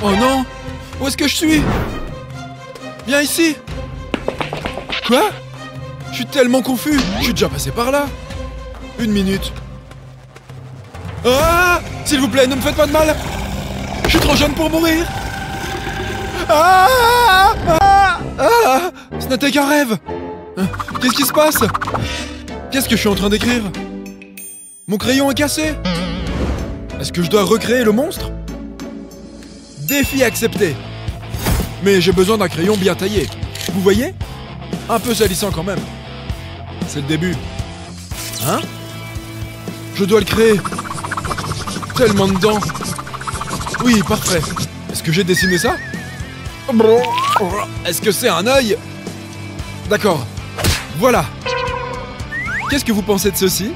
Oh non Où est-ce que je suis? Viens ici! Quoi? Je suis tellement confus Je suis déjà passé par là! Une minute. Ah! S'il vous plaît, ne me faites pas de mal! Je suis trop jeune pour mourir! Ah! Ah, ah! Ce n'était qu'un rêve! Hein, Qu'est-ce qui se passe? Qu'est-ce que je suis en train d'écrire? Mon crayon est cassé! Est-ce que je dois recréer le monstre? Défi accepté Mais j'ai besoin d'un crayon bien taillé. Vous voyez? Un peu salissant quand même. C'est le début. Hein? Je dois le créer. Tellement dedans. Oui, parfait. Est-ce que j'ai dessiné ça? Est-ce que c'est un œil? D'accord. Voilà. Qu'est-ce que vous pensez de ceci?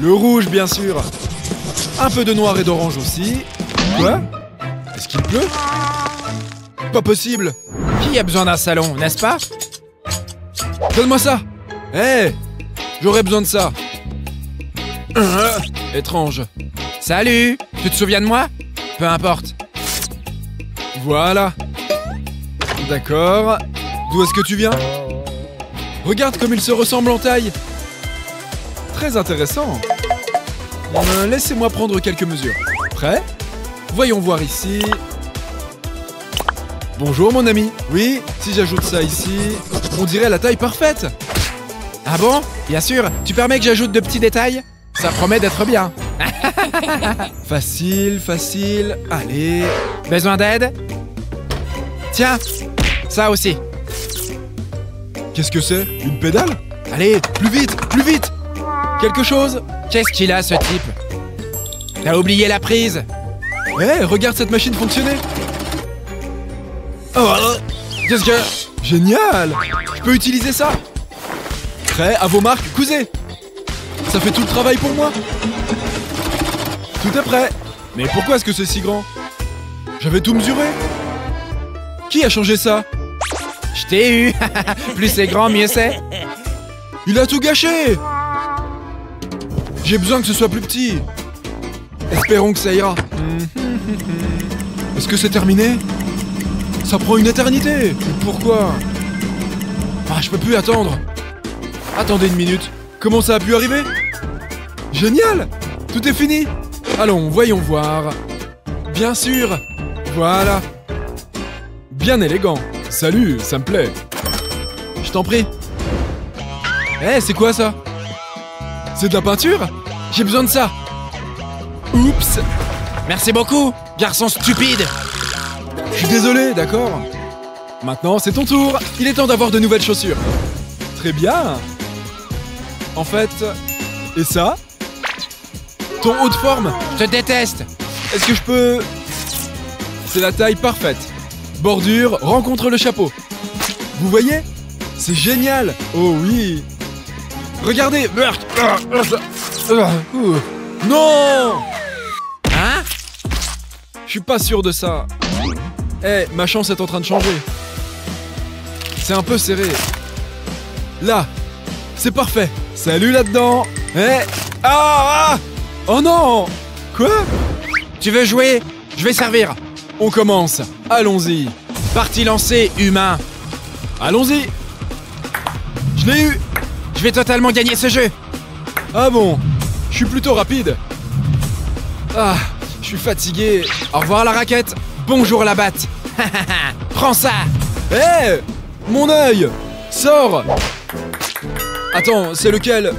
Le rouge, bien sûr. Un peu de noir et d'orange aussi. Quoi? Qu'il pleut Pas possible. Qui a besoin d'un salon, n'est-ce pas? Donne-moi ça Hé J'aurais besoin de ça. Euh, étrange. Salut Tu te souviens de moi? Peu importe. Voilà. D'accord. D'où est-ce que tu viens? Regarde comme ils se ressemblent en taille. Très intéressant. Euh, Laissez-moi prendre quelques mesures. Prêt? Voyons voir ici. Bonjour mon ami. Oui, si j'ajoute ça ici, on dirait la taille parfaite. Ah bon? Bien sûr, tu permets que j'ajoute de petits détails? Ça promet d'être bien. Facile, facile. Allez. Besoin d'aide? Tiens, ça aussi. Qu'est-ce que c'est? Une pédale? Allez, plus vite, plus vite Quelque chose? Qu'est-ce qu'il a ce type? T'as oublié la prise Eh, regarde cette machine fonctionner Oh Qu'est-ce que... Génial. Je peux utiliser ça. Prêt, à vos marques, cousez Ça fait tout le travail pour moi. Tout est prêt. Mais pourquoi est-ce que c'est si grand? J'avais tout mesuré. Qui a changé ça? Je t'ai eu. Plus c'est grand, mieux c'est. Il a tout gâché. J'ai besoin que ce soit plus petit. Espérons que ça ira. Est-ce que c'est terminé? Ça prend une éternité. Pourquoi? Ah, je peux plus attendre. Attendez une minute. Comment ça a pu arriver? Génial Tout est fini Allons, voyons voir. Bien sûr Voilà Bien élégant. Salut, ça me plaît. Je t'en prie. Eh, c'est quoi ça? C'est de la peinture? J'ai besoin de ça. Oups Merci beaucoup, garçon stupide suis désolé, d'accord Maintenant, c'est ton tour. Il est temps d'avoir de nouvelles chaussures. Très bien. En fait, et ça? Ton haut de forme? Je te déteste Est-ce que je peux... C'est la taille parfaite. Bordure, rencontre le chapeau. Vous voyez? C'est génial Oh oui Regardez. Non Hein? Je suis pas sûr de ça. Eh, ma chance est en train de changer. C'est un peu serré. Là, c'est parfait. Salut là-dedans. Eh, ah, ah Oh non Quoi? Tu veux jouer? Je vais servir On commence. Allons-y. Partie lancée, humain Allons-y. Je l'ai eu. Je vais totalement gagner ce jeu Ah bon? Je suis plutôt rapide. Ah, je suis fatigué. Au revoir la raquette Bonjour la batte Prends ça Eh Mon œil Sors Attends, c'est lequel?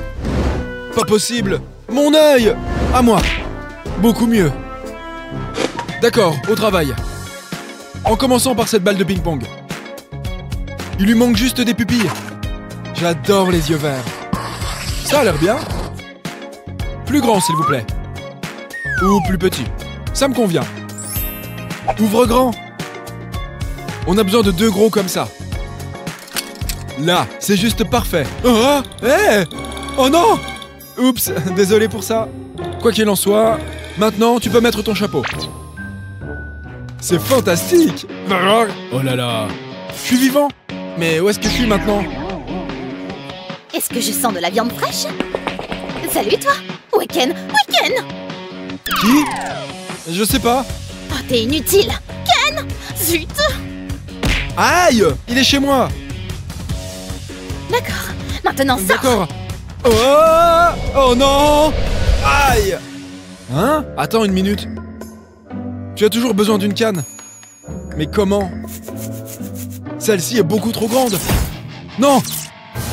Pas possible Mon œil À moi Beaucoup mieux. D'accord, au travail. En commençant par cette balle de ping-pong. Il lui manque juste des pupilles. J'adore les yeux verts. Ça a l'air bien. Plus grand, s'il vous plaît. Ou plus petit. Ça me convient. Ouvre grand. On a besoin de deux gros comme ça. Là, c'est juste parfait. Oh, eh oh non Oups, désolé pour ça. Quoi qu'il en soit, maintenant tu peux mettre ton chapeau. C'est fantastique Oh là là Je suis vivant Mais où est-ce que je suis maintenant Est-ce que je sens de la viande fraîche? Salut toi Week-end Week-end Qui? Je sais pas. T'es inutile. Ken Zut. Aïe Il est chez moi. D'accord, maintenant sors. D'accord. Oh, oh non. Aïe. Hein? Attends une minute. Tu as toujours besoin d'une canne. Mais comment? Celle-ci est beaucoup trop grande. Non.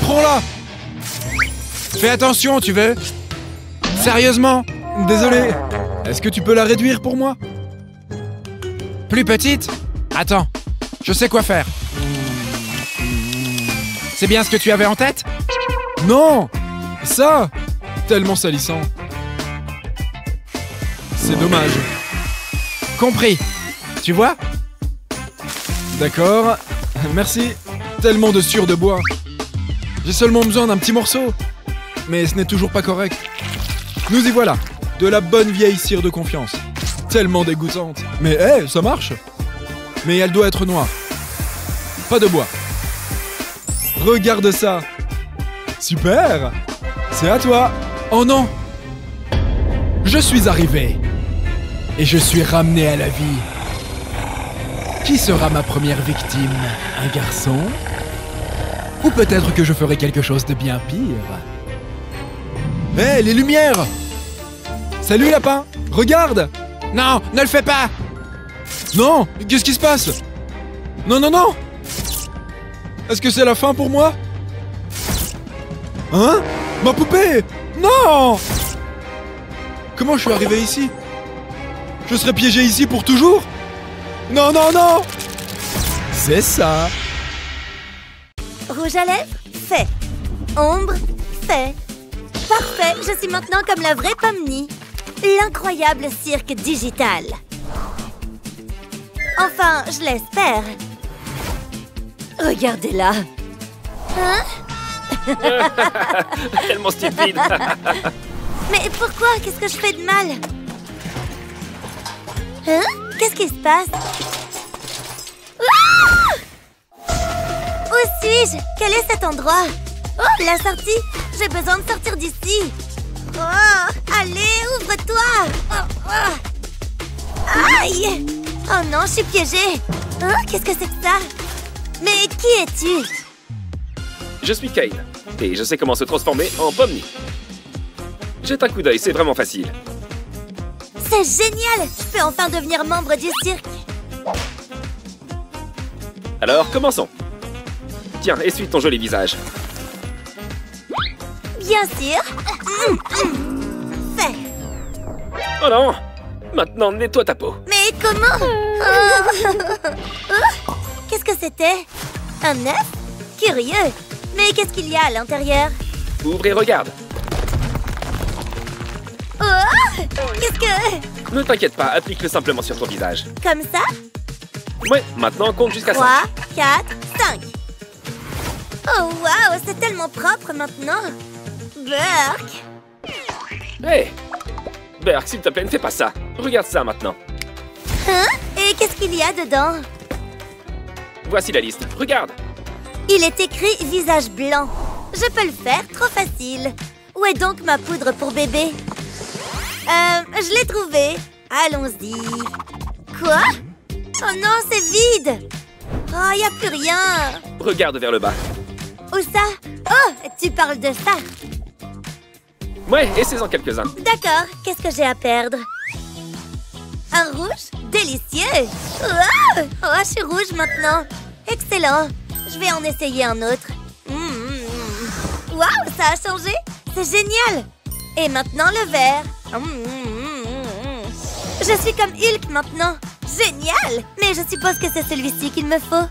Prends-la. Fais attention, tu veux. Sérieusement? Désolé. Est-ce que tu peux la réduire pour moi? Plus petite Attends, je sais quoi faire. C'est bien ce que tu avais en tête? Non Ça Tellement salissant. C'est dommage. Compris. Tu vois? D'accord. Merci. Tellement de sur de bois. J'ai seulement besoin d'un petit morceau. Mais ce n'est toujours pas correct. Nous y voilà. De la bonne vieille cire de confiance. Tellement dégoûtante. Mais hé, ça marche. Mais elle doit être noire. Pas de bois. Regarde ça. Super. C'est à toi. Oh non. Je suis arrivé. Et je suis ramené à la vie. Qui sera ma première victime? Un garçon? Ou peut-être que je ferai quelque chose de bien pire? Hé, les lumières Salut lapin Regarde Non, ne le fais pas. Non Qu'est-ce qui se passe? Non, non, non. Est-ce que c'est la fin pour moi? Hein? Ma poupée? Non. Comment je suis arrivé ici? Je serai piégé ici pour toujours? Non, non, non. C'est ça. Rouge à lèvres? Fait. Ombre? Fait. Parfait, je suis maintenant comme la vraie Pomni. L'incroyable cirque digital. Enfin, je l'espère. Regardez-la. Hein? Tellement stupide. Mais pourquoi? Qu'est-ce que je fais de mal? Hein? Qu'est-ce qui se passe? Ah! Où suis-je? Quel est cet endroit? Oh, la sortie! J'ai besoin de sortir d'ici Oh Allez, ouvre-toi Oh, oh. Aïe Oh non, je suis piégée Hein Qu'est-ce que c'est que ça? Mais qui es-tu? Je suis Kane, et je sais comment se transformer en Pomni. Jette un coup d'œil, c'est vraiment facile. C'est génial Je peux enfin devenir membre du cirque Alors, commençons. Tiens, essuie ton joli visage. Bien sûr. Fait Oh non. Maintenant, nettoie ta peau. Mais comment? Oh. Oh, Qu'est-ce que c'était? Un œuf? Curieux. Mais qu'est-ce qu'il y a à l'intérieur? Ouvre et regarde. Oh. Qu'est-ce que... Ne t'inquiète pas, applique-le simplement sur ton visage. Comme ça? Ouais, maintenant compte jusqu'à 5. 3, 4, 5 Oh waouh, c'est tellement propre maintenant Burk Hé Berk, s'il te plaît, ne fais pas ça. Regarde ça maintenant. Hein? Et qu'est-ce qu'il y a dedans? Voici la liste. Regarde. Il est écrit visage blanc. Je peux le faire, trop facile. Où est donc ma poudre pour bébé? Euh, je l'ai trouvée. Allons-y. Quoi? Oh non, c'est vide Oh, y a plus rien Regarde vers le bas. Où ça? Oh, tu parles de ça Ouais, essaie-en quelques-uns. D'accord, qu'est-ce que j'ai à perdre? Un rouge Délicieux Wow Oh, je suis rouge maintenant Excellent Je vais en essayer un autre. Mmh. Waouh, ça a changé C'est génial Et maintenant le vert. Mmh. Je suis comme Hulk maintenant Génial Mais je suppose que c'est celui-ci qu'il me faut.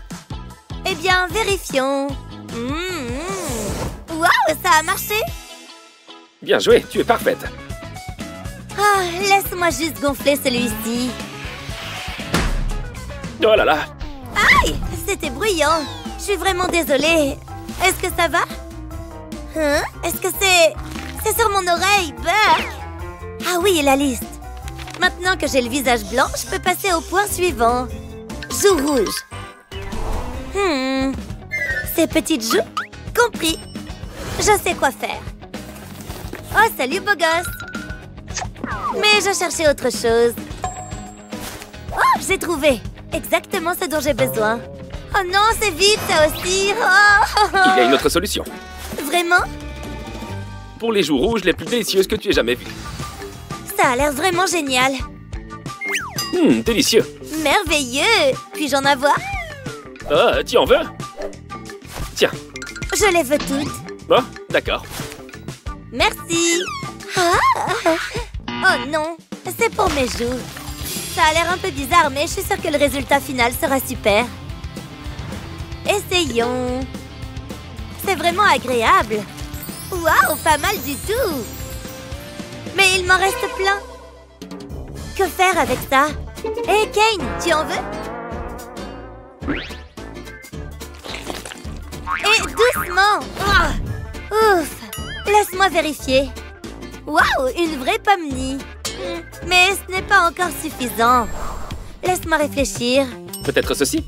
Eh bien, vérifions. Mmh. Waouh, ça a marché Bien joué, tu es parfaite. Ah, laisse-moi juste gonfler celui-ci. Oh là là Aïe C'était bruyant. Je suis vraiment désolée. Est-ce que ça va? Hein? Est-ce que c'est... C'est sur mon oreille, Burk Ah oui, la liste. Maintenant que j'ai le visage blanc, je peux passer au point suivant. Joues rouges. Hmm... Ces petites joues Compris. Je sais quoi faire. Oh, salut, beau gosse Mais je cherchais autre chose. Oh, J'ai trouvé exactement ce dont j'ai besoin. Oh non, c'est vide ça aussi. Oh, Il y a une autre solution. Vraiment? Pour les joues rouges les plus délicieuses que tu aies jamais vues. Ça a l'air vraiment génial. Hum, délicieux. Merveilleux Puis-je en avoir? Ah, tu en veux? Tiens. Je les veux toutes. Bon, d'accord. Merci. Ah oh non, c'est pour mes joues. Ça a l'air un peu bizarre, mais je suis sûre que le résultat final sera super. Essayons. C'est vraiment agréable. Waouh, pas mal du tout. Mais il m'en reste plein. Que faire avec ça? Hé, Kane, tu en veux? Et doucement Ah, Ouf Laisse-moi vérifier. Waouh, une vraie pomnie. Mais ce n'est pas encore suffisant. Laisse-moi réfléchir. Peut-être ceci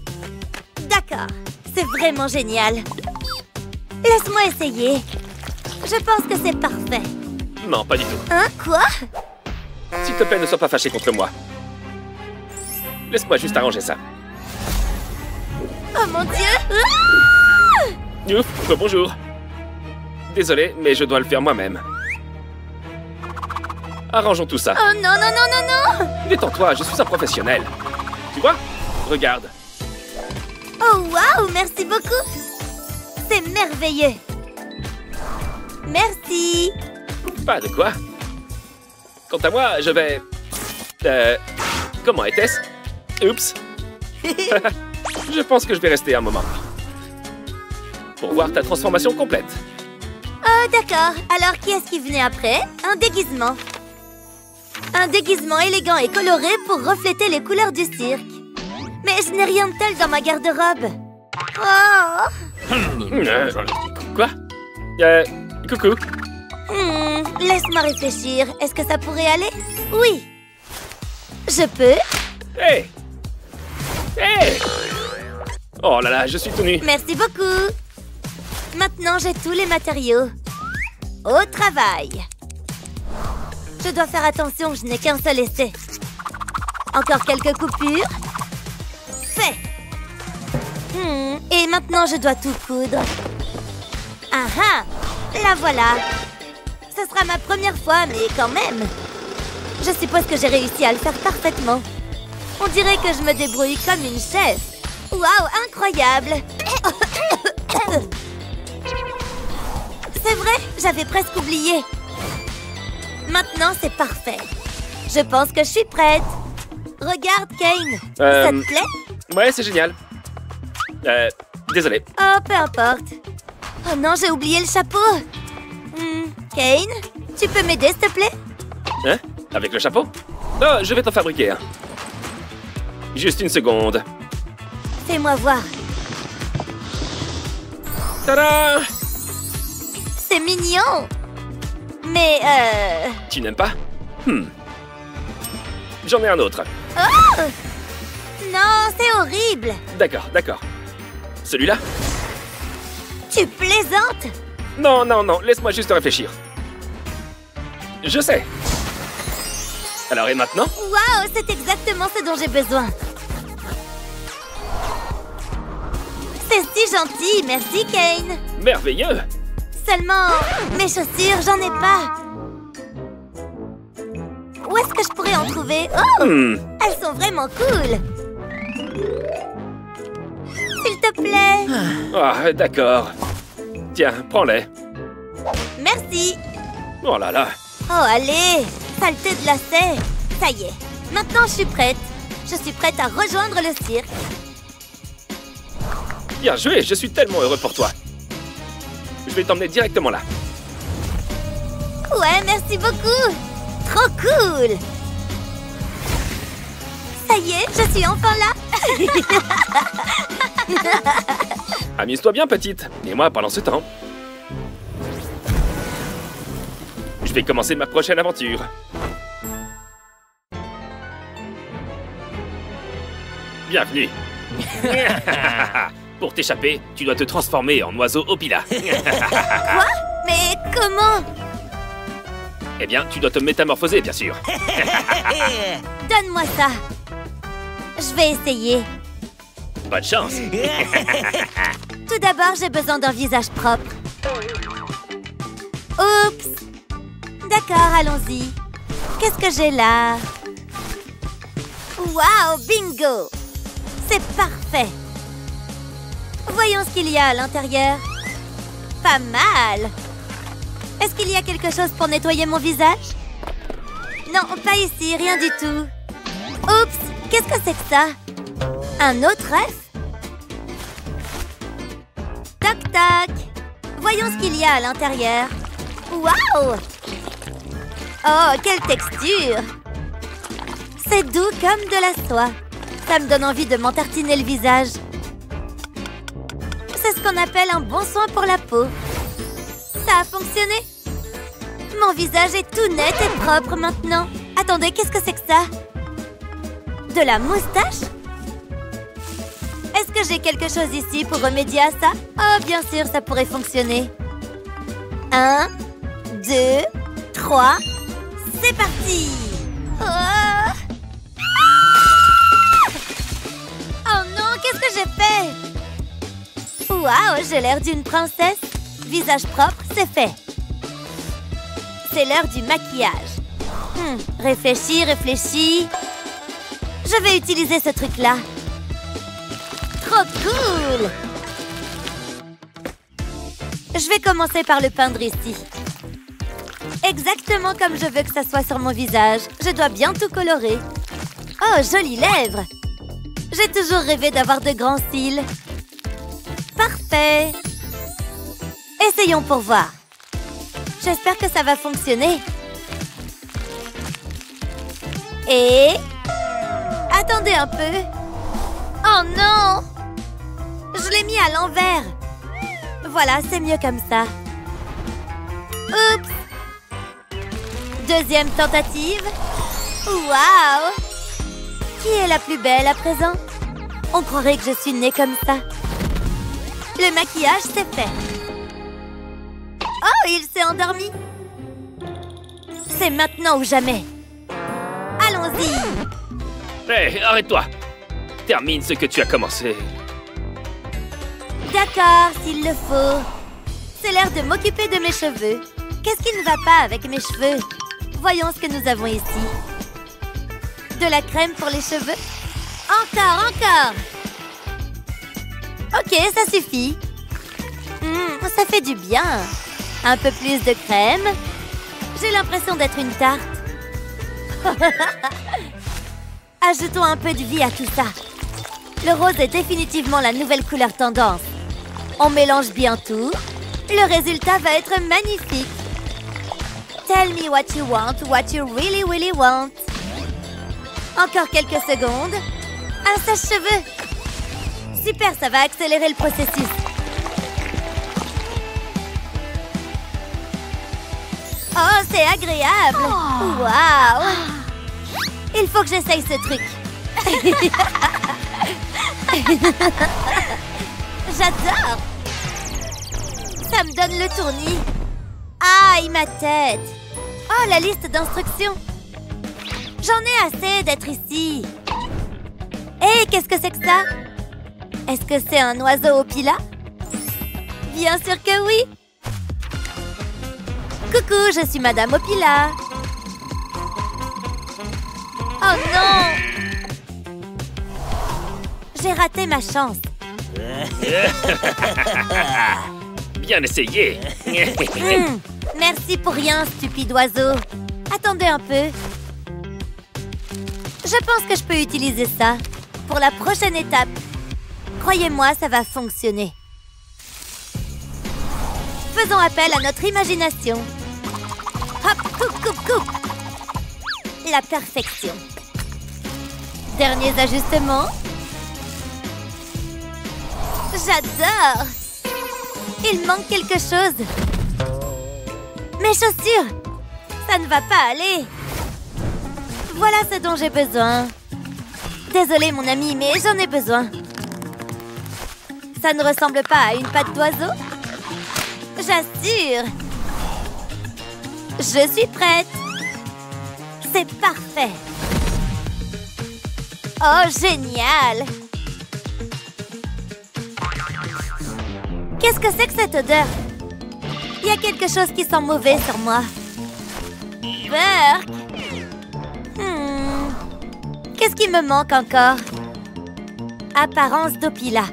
D'accord, c'est vraiment génial. Laisse-moi essayer. Je pense que c'est parfait. Non, pas du tout. Hein, quoi? S'il te plaît, ne sois pas fâché contre moi. Laisse-moi juste arranger ça. Oh mon dieu Ah Ouf, bonjour. Désolé, mais je dois le faire moi-même. Arrangeons tout ça. Oh non, non, non, non, non Détends-toi, je suis un professionnel. Tu vois? Regarde. Oh waouh, merci beaucoup C'est merveilleux Merci Pas de quoi. Quant à moi, je vais... Euh... Comment était-ce? Oups. je pense que je vais rester un moment. Pour voir ta transformation complète. Oh d'accord, alors qui est-ce qui venait après? Un déguisement. Un déguisement élégant et coloré pour refléter les couleurs du cirque. Mais je n'ai rien de tel dans ma garde-robe. Oh Euh, Quoi Euh... Coucou. Hmm, Laisse-moi réfléchir. Est-ce que ça pourrait aller? Oui. Je peux Hé Hé Oh là là, je suis tout nu. Merci beaucoup. Maintenant, j'ai tous les matériaux. Au travail. Je dois faire attention, je n'ai qu'un seul essai. Encore quelques coupures. Fait. Hmm, et maintenant, je dois tout coudre. Ah ah La voilà. Ce sera ma première fois, mais quand même. Je suppose que j'ai réussi à le faire parfaitement. On dirait que je me débrouille comme une chef. Waouh, incroyable C'est vrai, j'avais presque oublié. Maintenant, c'est parfait. Je pense que je suis prête. Regarde, Kane. Euh, Ça te plaît? Ouais, c'est génial. Euh... Désolé. Oh, peu importe. Oh non, j'ai oublié le chapeau. Hmm, Kane, tu peux m'aider, s'il te plaît? Hein? Avec le chapeau? Oh, je vais t'en fabriquer un. Juste une seconde. Fais-moi voir. Tada C'est mignon. Mais, euh... Tu n'aimes pas? Hmm. J'en ai un autre. Oh Non, c'est horrible. D'accord, d'accord. Celui-là? Tu plaisantes Non, non, non, laisse-moi juste réfléchir. Je sais. Alors et maintenant? Waouh, c'est exactement ce dont j'ai besoin. C'est si gentil, merci Kane. Merveilleux Seulement, mes chaussures, j'en ai pas. Où est-ce que je pourrais en trouver? Oh, Hmm. elles sont vraiment cool. S'il te plaît. Ah, d'accord. Tiens, prends-les. Merci. Oh là là. Oh, allez, saleté de lacet. Ça y est, maintenant je suis prête. Je suis prête à rejoindre le cirque. Bien joué, je suis tellement heureux pour toi. Je vais t'emmener directement là. Ouais, merci beaucoup. Trop cool. Ça y est, je suis enfin là. Amuse-toi bien, petite. Et moi, pendant ce temps... Je vais commencer ma prochaine aventure. Bienvenue. Pour t'échapper, tu dois te transformer en oiseau opila. Mais comment? Eh bien, tu dois te métamorphoser, bien sûr. Donne-moi ça. Je vais essayer. Bonne chance. Tout d'abord, j'ai besoin d'un visage propre. Oups D'accord, allons-y. Qu'est-ce que j'ai là? Waouh, bingo C'est parfait Voyons ce qu'il y a à l'intérieur. Pas mal Est-ce qu'il y a quelque chose pour nettoyer mon visage? Non, pas ici, rien du tout. Oups Qu'est-ce que c'est que ça? Un autre œuf? Toc toc Voyons ce qu'il y a à l'intérieur. Waouh Oh, quelle texture C'est doux comme de la soie. Ça me donne envie de m'entartiner le visage. Qu'on appelle un bon soin pour la peau. Ça a fonctionné? Mon visage est tout net et propre maintenant. Attendez, qu'est-ce que c'est que ça? De la moustache? Est-ce que j'ai quelque chose ici pour remédier à ça? Oh, bien sûr, ça pourrait fonctionner. Un, deux, trois, c'est parti! Oh, oh non, qu'est-ce que j'ai fait? Waouh, j'ai l'air d'une princesse. Visage propre, c'est fait. C'est l'heure du maquillage. Hmm, Réfléchis, réfléchis. Je vais utiliser ce truc-là. Trop cool. Je vais commencer par le peindre ici. Exactement comme je veux que ça soit sur mon visage. Je dois bien tout colorer. Oh, jolies lèvres. J'ai toujours rêvé d'avoir de grands cils. Parfait Essayons pour voir. J'espère que ça va fonctionner. Et... Attendez un peu. Oh non Je l'ai mis à l'envers. Voilà, c'est mieux comme ça. Oups Deuxième tentative. Waouh Qui est la plus belle à présent? On croirait que je suis née comme ça. Le maquillage, c'est fait. Oh, il s'est endormi. C'est maintenant ou jamais. Allons-y. Hé, arrête-toi. Termine ce que tu as commencé. D'accord, s'il le faut. C'est l'heure de m'occuper de mes cheveux. Qu'est-ce qui ne va pas avec mes cheveux? Voyons ce que nous avons ici. De la crème pour les cheveux? Encore, encore. Ok, ça suffit. Hmm, ça fait du bien. Un peu plus de crème. J'ai l'impression d'être une tarte. Ajoutons un peu de vie à tout ça. Le rose est définitivement la nouvelle couleur tendance. On mélange bien tout. Le résultat va être magnifique. Tell me what you want, what you really, really want. Encore quelques secondes. Un sèche-cheveux. Super, ça va accélérer le processus. Oh, c'est agréable. Waouh. Il faut que j'essaye ce truc. J'adore. Ça me donne le tournis. Aïe, ma tête. Oh, la liste d'instructions. J'en ai assez d'être ici. Hé, qu'est-ce que c'est que ça? Est-ce que c'est un oiseau au pila Bien sûr que oui. Coucou, je suis Madame Opila. Oh non J'ai raté ma chance. Bien essayé. Hmm, merci pour rien, stupide oiseau. Attendez un peu. Je pense que je peux utiliser ça pour la prochaine étape. Croyez-moi, ça va fonctionner. Faisons appel à notre imagination. Hop, coupe, coupe, coupe. La perfection. Derniers ajustements. J'adore Il manque quelque chose. Mes chaussures Ça ne va pas aller. Voilà ce dont j'ai besoin. Désolée, mon ami, mais j'en ai besoin. Ça ne ressemble pas à une patte d'oiseau? J'assure. Je suis prête. C'est parfait. Oh, génial. Qu'est-ce que c'est que cette odeur? Il y a quelque chose qui sent mauvais sur moi. Burk Hmm. Qu'est-ce qui me manque encore? Apparence d'Opila.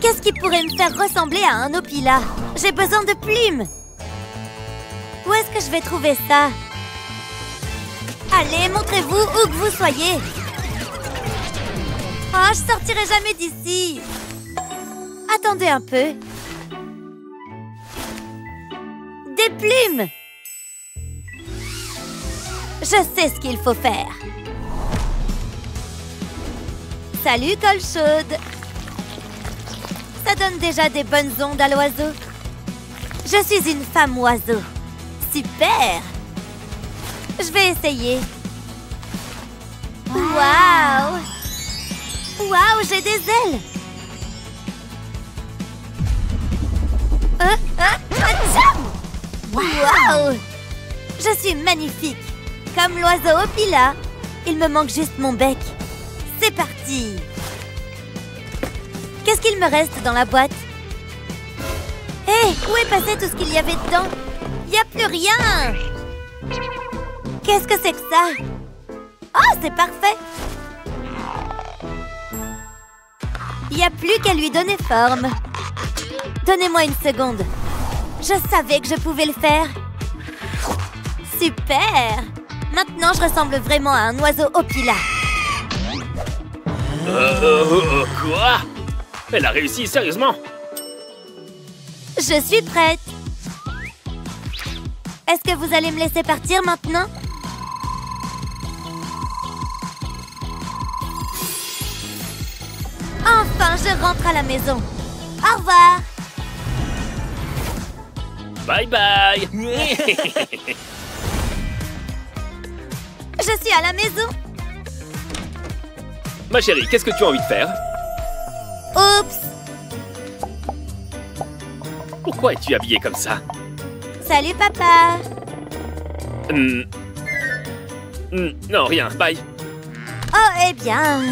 Qu'est-ce qui pourrait me faire ressembler à un Opila? J'ai besoin de plumes. Où est-ce que je vais trouver ça? Allez, montrez-vous où que vous soyez. Oh, je sortirai jamais d'ici. Attendez un peu. Des plumes. Je sais ce qu'il faut faire. Salut, colle chaude donne déjà des bonnes ondes à l'oiseau. Je suis une femme oiseau. Super. Je vais essayer. Waouh. Waouh, j'ai des ailes. Hein Atcham Waouh. Je suis magnifique Comme l'oiseau Opila. Il me manque juste mon bec. C'est parti Qu'est-ce qu'il me reste dans la boîte? Hé Où est passé tout ce qu'il y avait dedans? Il n'y a plus rien Qu'est-ce que c'est que ça? Oh, c'est parfait Il n'y a plus qu'à lui donner forme. Donnez-moi une seconde. Je savais que je pouvais le faire. Super Maintenant, je ressemble vraiment à un oiseau opila. Euh, euh, quoi? Elle a réussi, sérieusement Je suis prête. Est-ce que vous allez me laisser partir maintenant? Enfin, je rentre à la maison. Au revoir. Bye bye Je suis à la maison. Ma chérie, qu'est-ce que tu as envie de faire? Oups. Pourquoi es-tu habillée comme ça? Salut, papa. Hmm. Hmm, Non, rien, bye Oh, eh bien.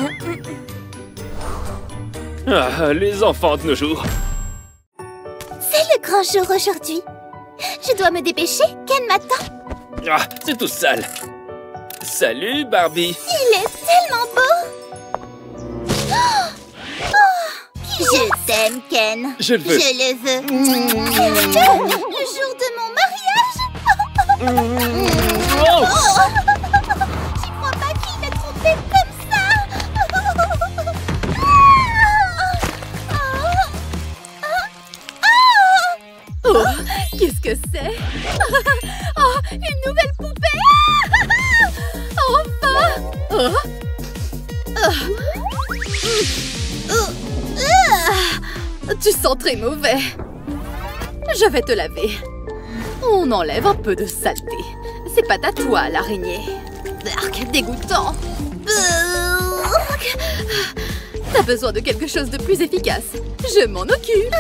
Ah, les enfants de nos jours C'est le grand jour aujourd'hui. Je dois me dépêcher. Ken m'attend. Ah, c'est tout sale Salut, Barbie Il est tellement beau. Je t'aime, Ken. Je le veux. Je le veux. Le jour de mon mariage. Oh J'y crois pas qu'il m'a trompé comme ça. Oh, qu'est-ce que c'est? Oh, une nouvelle poupée Tu sens très mauvais. Je vais te laver. On enlève un peu de saleté. C'est pas à toi, l'araignée. Arc, dégoûtant. T'as besoin de quelque chose de plus efficace. Je m'en occupe.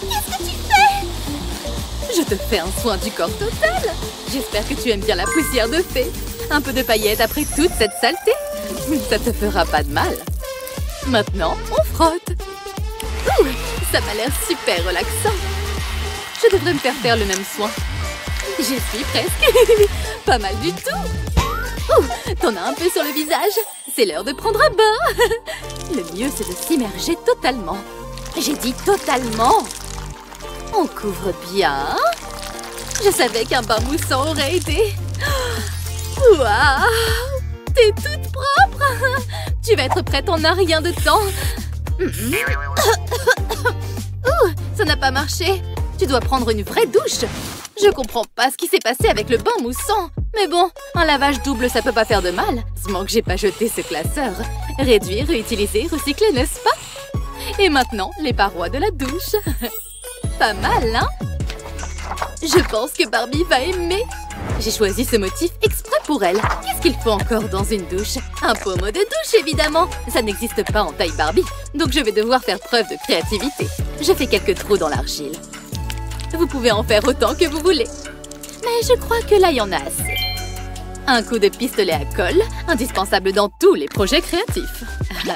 Qu'est-ce que tu fais? Je te fais un soin du corps total. J'espère que tu aimes bien la poussière de fée. Un peu de paillettes après toute cette saleté. Ça te fera pas de mal. Maintenant, on frotte. Ça m'a l'air super relaxant. Je devrais me faire faire le même soin. J'y suis presque. pas mal du tout. Ouh, t'en as un peu sur le visage. C'est l'heure de prendre un bain. Le mieux, c'est de s'immerger totalement. J'ai dit totalement. On couvre bien. Je savais qu'un bain moussant aurait aidé. Waouh T'es toute propre Tu vas être prête en un rien de temps. Ouh, ça n'a pas marché. Tu dois prendre une vraie douche. Je comprends pas ce qui s'est passé avec le bain moussant. Mais bon, un lavage double, ça peut pas faire de mal. Seulement que j'ai pas jeté ce classeur. Réduire, réutiliser, recycler, n'est-ce pas? Et maintenant, les parois de la douche. pas mal, hein? Je pense que Barbie va aimer. J'ai choisi ce motif exprès pour elle. Qu'est-ce qu'il faut encore dans une douche? Un pommeau de douche, évidemment Ça n'existe pas en taille Barbie, donc je vais devoir faire preuve de créativité. Je fais quelques trous dans l'argile. Vous pouvez en faire autant que vous voulez. Mais je crois que là, il y en a assez. Un coup de pistolet à colle, indispensable dans tous les projets créatifs.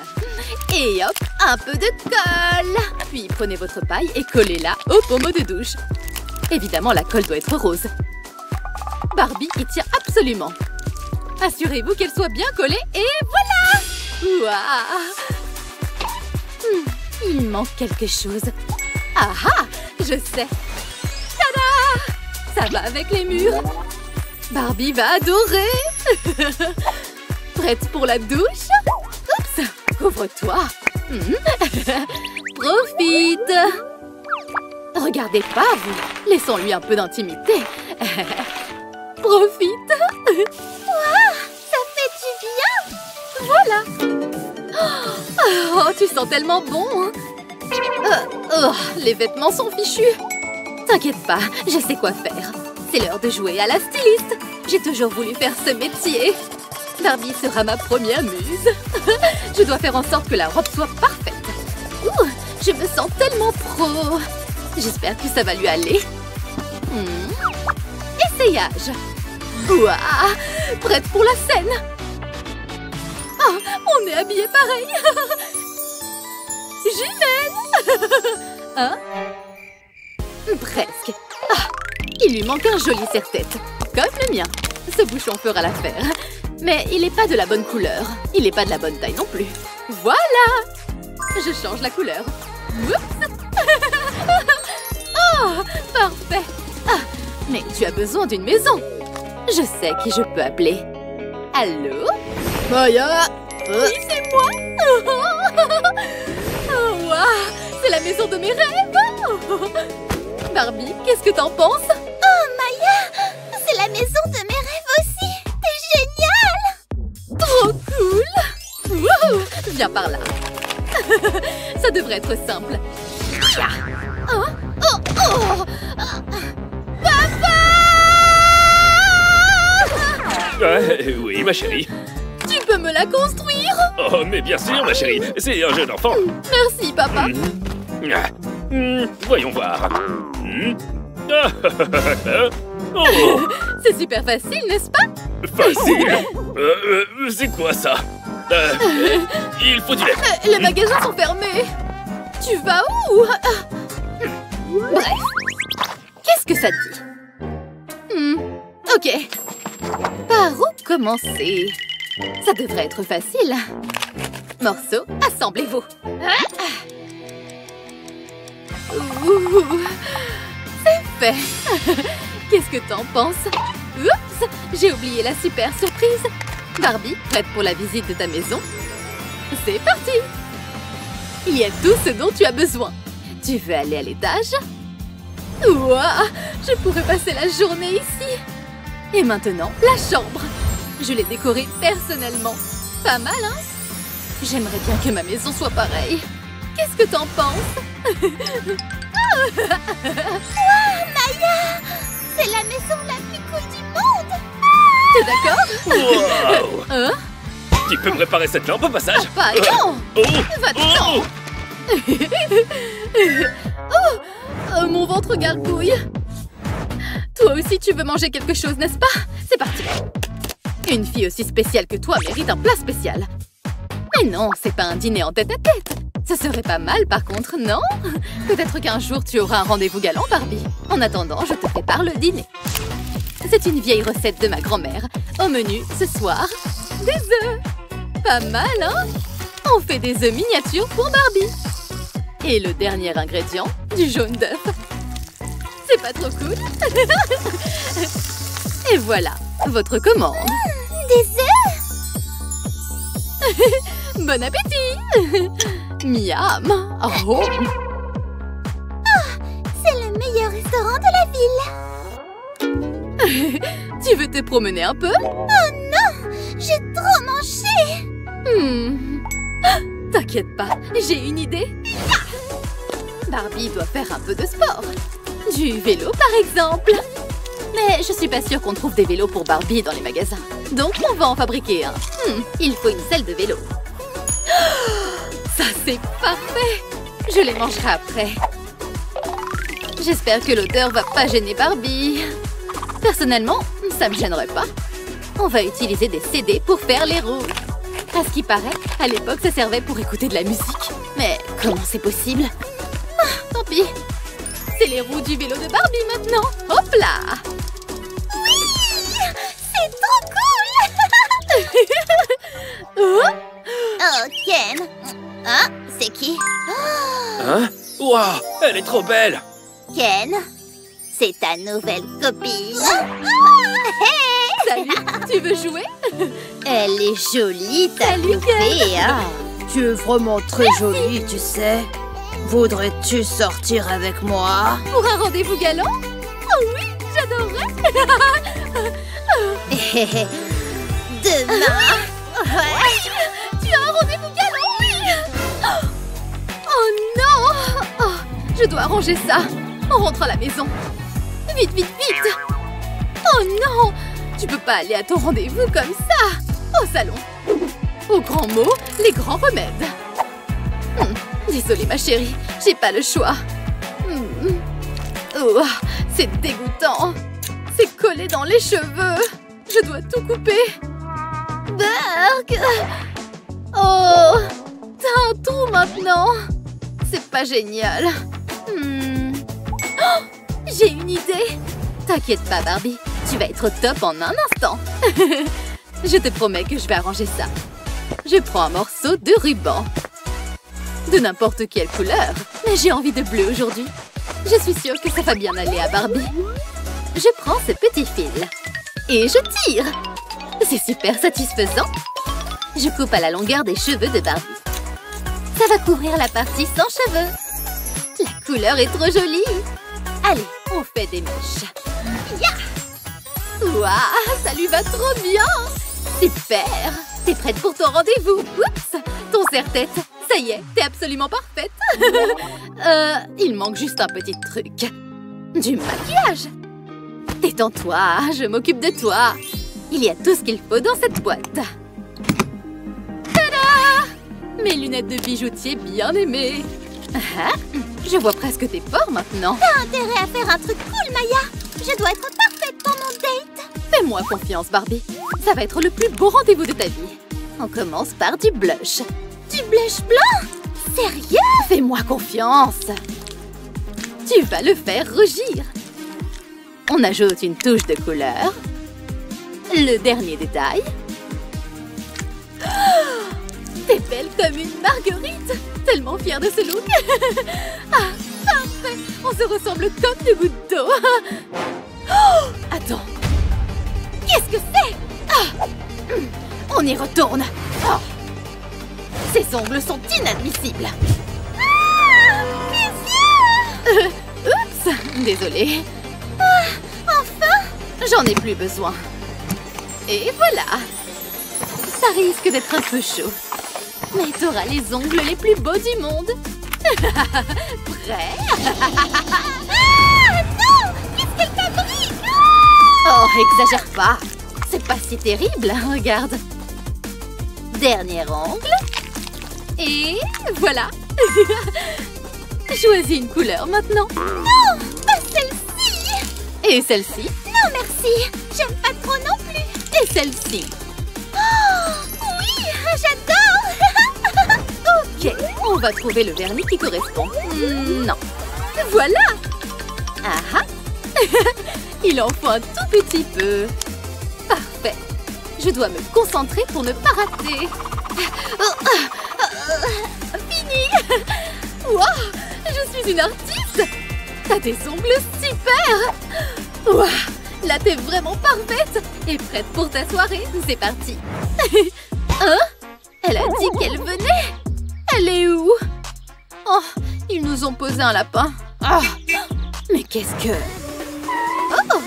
Et hop, un peu de colle Puis prenez votre paille et collez-la au pommeau de douche. Évidemment, la colle doit être rose. Barbie y tient absolument. Assurez-vous qu'elle soit bien collée et voilà. Waouh Hmm, Il manque quelque chose. Ah ah Je sais. Tada! Ça va avec les murs. Barbie va adorer. Prête pour la douche? Oups Couvre-toi Hmm. Profite. Regardez pas, vous. Laissons-lui un peu d'intimité Profite. Ça fait du bien. Voilà. Oh, tu sens tellement bon hein. Euh, oh, Les vêtements sont fichus. T'inquiète pas, je sais quoi faire. C'est l'heure de jouer à la styliste. J'ai toujours voulu faire ce métier. Barbie sera ma première muse. Je dois faire en sorte que la robe soit parfaite. Ouh, Je me sens tellement pro. J'espère que ça va lui aller. Hmm. Essayage Ouah Prête pour la scène Oh, on est habillés pareil Jumelle Hein? Presque. Ah, il lui manque un joli serre-tête. Comme le mien. Ce bouchon fera l'affaire. Mais il n'est pas de la bonne couleur. Il n'est pas de la bonne taille non plus. Voilà Je change la couleur. Oh, parfait Ah, mais tu as besoin d'une maison. Je sais qui je peux appeler. Allô? Maya Oui, c'est moi. Oh, waouh C'est la maison de mes rêves. Barbie, qu'est-ce que t'en penses? Oh, Maya C'est la maison de mes rêves aussi. T'es génial. Trop cool. Wow Viens par là. Ça devrait être simple. Oh, oh, oh Euh, oui, ma chérie. Tu peux me la construire Oh, mais bien sûr, ma chérie. C'est un jeune enfant. Merci, papa. Ah, hmm, voyons voir. Hmm. Ah. Oh, C'est super facile, n'est-ce pas facile. Euh, euh, c'est quoi ça Euh, Il faut du lait. Les magasins sont fermés. Tu vas où. Bref. Qu'est-ce que ça dit Hmm, Ok. Par où commencer Ça devrait être facile. Morceaux, assemblez-vous. Ah. C'est fait. Qu'est-ce que t'en penses Oups, j'ai oublié la super surprise. Barbie, prête pour la visite de ta maison C'est parti Il y a tout ce dont tu as besoin. Tu veux aller à l'étage Ouah Je pourrais passer la journée ici. Et maintenant, la chambre. Je l'ai décorée personnellement. Pas mal, hein? J'aimerais bien que ma maison soit pareille. Qu'est-ce que t'en penses? Maya C'est la maison la plus cool du monde. T'es d'accord? Wow. Hein? Tu peux me réparer cette lampe au passage. Pas non Oh. Va-t'en. Oh Oh, mon ventre gargouille. Toi aussi, tu veux manger quelque chose, n'est-ce pas? C'est parti. Une fille aussi spéciale que toi mérite un plat spécial. Mais non, c'est pas un dîner en tête-à-tête Ce serait pas mal, par contre, non? Peut-être qu'un jour, tu auras un rendez-vous galant, Barbie. En attendant, je te prépare le dîner. C'est une vieille recette de ma grand-mère. Au menu, ce soir, des œufs. Pas mal, hein? On fait des œufs miniatures pour Barbie et le dernier ingrédient, du jaune d'œuf. C'est pas trop cool Et voilà, votre commande. Des œufs Bon appétit Miam Oh C'est le meilleur restaurant de la ville Tu veux te promener un peu? Oh non J'ai trop mangé Hmm. Ah, T'inquiète pas, j'ai une idée. Barbie doit faire un peu de sport. Du vélo, par exemple. Mais je suis pas sûre qu'on trouve des vélos pour Barbie dans les magasins. Donc on va en fabriquer un. Hmm, il faut une selle de vélo. Ça, c'est parfait Je les mangerai après. J'espère que l'odeur va pas gêner Barbie. Personnellement, ça me gênerait pas. On va utiliser des CD pour faire les roues. À ce qui paraît, à l'époque, ça servait pour écouter de la musique. Mais comment c'est possible? Ah, Tant pis. C'est les roues du vélo de Barbie maintenant. Hop là. C'est trop cool. Oh, Oh, Ken. Hein C'est qui? Hein? Waouh Elle est trop belle. Ken C'est ta nouvelle copine Salut Tu veux jouer? Elle est jolie, ta Salut, poupée, hein. Tu es vraiment très jolie, tu sais. Voudrais-tu sortir avec moi? Pour un rendez-vous galant? Oh oui, j'adorerais. Demain? Tu as un rendez-vous galant, oui. Oh non. Oh, Je dois arranger ça. On rentre à la maison. Vite, vite, vite. Oh non Tu peux pas aller à ton rendez-vous comme ça Au salon. Au grand mot, les grands remèdes. Hmm, Désolée, ma chérie, j'ai pas le choix. Hmm. Oh, c'est dégoûtant. C'est collé dans les cheveux. Je dois tout couper. Berg Oh T'as un trou maintenant C'est pas génial. Hmm. Oh, J'ai une idée. T'inquiète pas, Barbie. Tu vas être top en un instant. je te promets que je vais arranger ça. Je prends un morceau de ruban. De n'importe quelle couleur. Mais j'ai envie de bleu aujourd'hui. Je suis sûre que ça va bien aller à Barbie. Je prends ce petit fil. Et je tire. C'est super satisfaisant. Je coupe à la longueur des cheveux de Barbie. Ça va couvrir la partie sans cheveux. La couleur est trop jolie. Allez, on fait des mèches. Waouh, ça lui va trop bien Super T'es prête pour ton rendez-vous Oups Ton serre-tête Ça y est, t'es absolument parfaite Euh, il manque juste un petit truc. Du maquillage Détends-toi, je m'occupe de toi. Il y a tout ce qu'il faut dans cette boîte. Tada Mes lunettes de bijoutier bien aimées. Ah, je vois presque tes pores maintenant. T'as intérêt à faire un truc cool, Maya Je dois être parfaite Fais-moi confiance, Barbie. Ça va être le plus beau rendez-vous de ta vie. On commence par du blush. Du blush blanc? Sérieux? Fais-moi confiance. Tu vas le faire rougir. On ajoute une touche de couleur. Le dernier détail. T'es belle comme une marguerite. Tellement fière de ce look. ah, parfait. On se ressemble comme deux gouttes d'eau. Oh, attends. Qu'est-ce que c'est? Ah, On y retourne. Oh. Ces ongles sont inadmissibles. Ah Mes yeux Euh, oups, désolée. Enfin J'en ai plus besoin. Et voilà. Ça risque d'être un peu chaud. Mais t'auras les ongles les plus beaux du monde. Prêt? Oh, exagère pas. C'est pas si terrible, hein, regarde. Dernier ongle. Et voilà. Choisis une couleur maintenant. Non Pas celle-ci Et celle-ci? Non, merci J'aime pas trop non plus Et celle-ci? Oh Oui J'adore Ok, on va trouver le vernis qui correspond. Hmm, non. Voilà Ah ah Il en faut un tout petit peu. Parfait. Je dois me concentrer pour ne pas rater. Fini Je suis une artiste T'as des ongles super Wow Là, t'es vraiment parfaite et prête pour ta soirée. C'est parti. hein? Elle a dit qu'elle venait Elle est où? Oh, ils nous ont posé un lapin. Ah Mais qu'est-ce que... Oh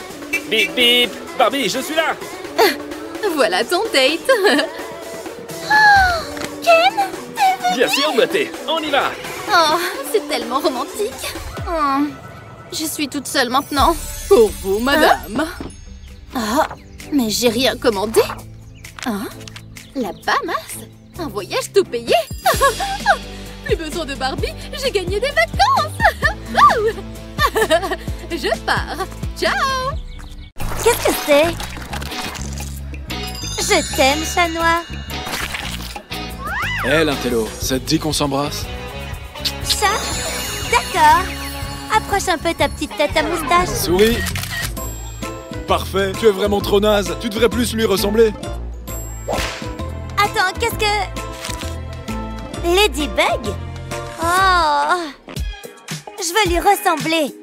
Bip bip. Barbie, je suis là. Voilà ton date. Bien sûr, beauté. On y va. Oh, c'est tellement romantique. Oh, Je suis toute seule maintenant. Pour vous, madame. Ah, mais j'ai rien commandé. Hein La Bahamas. Un voyage tout payé. Plus besoin de Barbie, j'ai gagné des vacances. Je pars. Ciao Qu'est-ce que c'est Je t'aime, chat noir. Hé, l'intello, ça te dit qu'on s'embrasse Chat D'accord. Approche un peu ta petite tête à moustache. Souris Parfait, tu es vraiment trop naze, tu devrais plus lui ressembler. Attends, qu'est-ce que... Ladybug Oh Je veux lui ressembler.